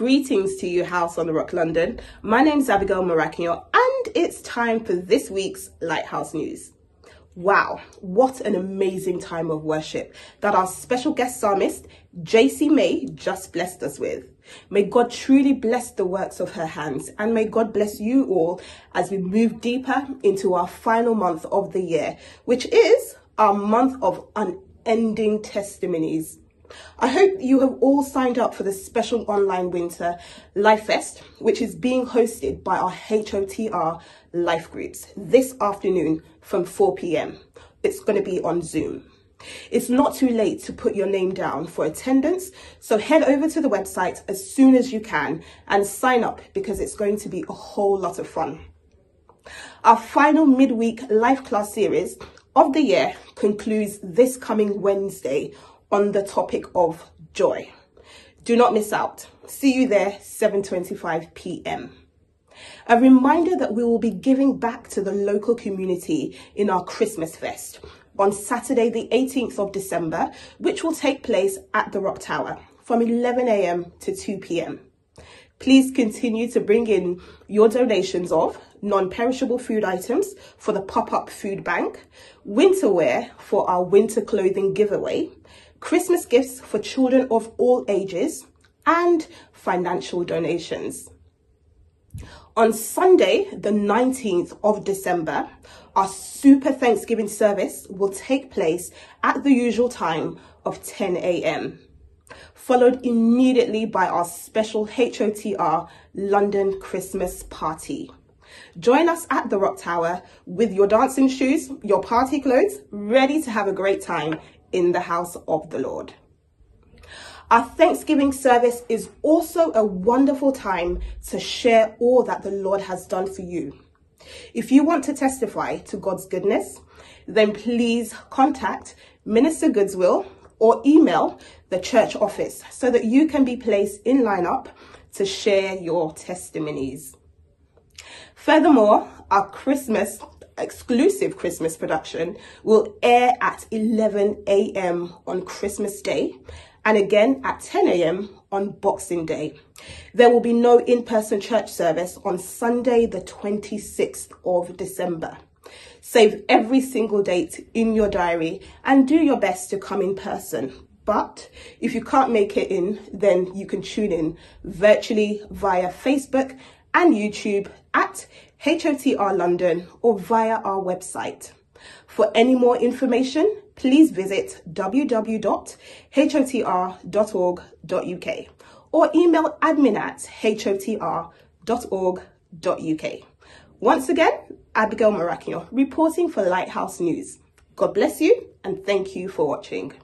Greetings to you, House on the Rock London. My name is Abigail Morakinyo, and it's time for this week's Lighthouse News. Wow, what an amazing time of worship that our special guest psalmist, JC May, just blessed us with. May God truly bless the works of her hands, and may God bless you all as we move deeper into our final month of the year, which is our month of unending testimonies. I hope you have all signed up for the special online winter Life Fest, which is being hosted by our HOTR life groups this afternoon from 4 p.m. It's going to be on Zoom. It's not too late to put your name down for attendance, so head over to the website as soon as you can and sign up because it's going to be a whole lot of fun. Our final midweek life class series of the year concludes this coming Wednesday on the topic of joy. Do not miss out. See you there 7:25 p.m. A reminder that we will be giving back to the local community in our Christmas fest on Saturday the 18th of December, which will take place at the Rock Tower from 11 a.m. to 2 p.m. Please continue to bring in your donations of non-perishable food items for the pop-up food bank, winter wear for our winter clothing giveaway, Christmas gifts for children of all ages, and financial donations. On Sunday, the 19th of December, our Super Thanksgiving service will take place at the usual time of 10 a.m., followed immediately by our special HOTR London Christmas party. Join us at the Rock Tower with your dancing shoes, your party clothes, ready to have a great time in the house of the Lord. Our Thanksgiving service is also a wonderful time to share all that the Lord has done for you. If you want to testify to God's goodness, then please contact Minister Goodswill or email the church office so that you can be placed in lineup to share your testimonies. Furthermore, our Christmas exclusive Christmas production will air at 11 a.m. on Christmas Day and again at 10 a.m. on Boxing Day. There will be no in-person church service on Sunday, the 26th of December. Save every single date in your diary and do your best to come in person. But if you can't make it in, then you can tune in virtually via Facebook and YouTube at HOTR London or via our website. For any more information, please visit www.hotr.org.uk or email admin at hotr.org.uk. Once again, Abigail Morakinyo reporting for Lighthouse News. God bless you and thank you for watching.